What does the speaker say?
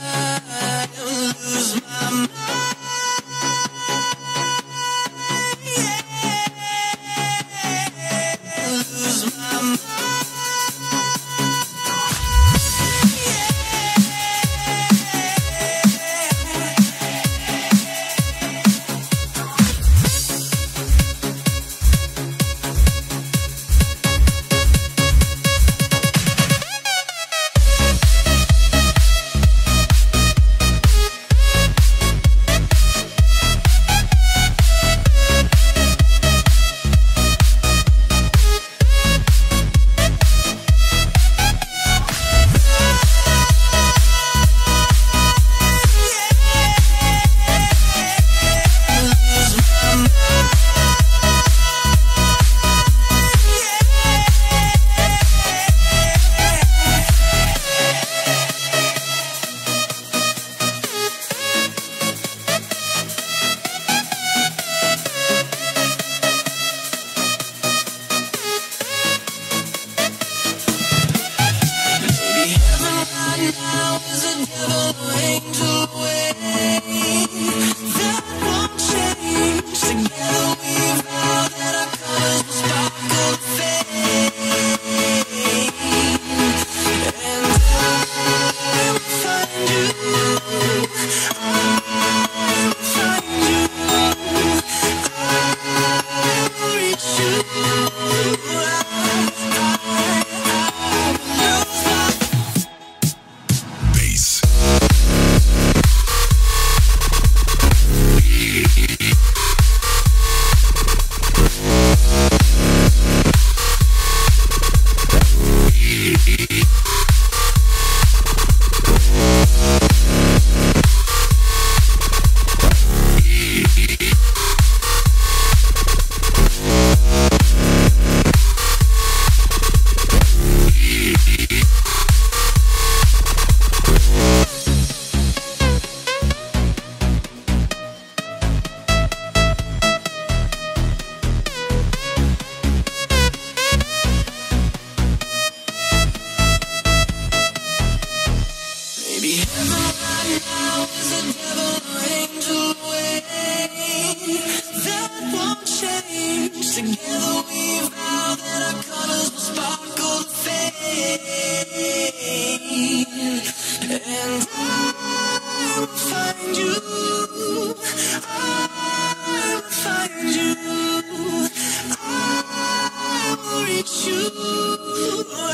Together And I will find you. I will find you. I will reach you.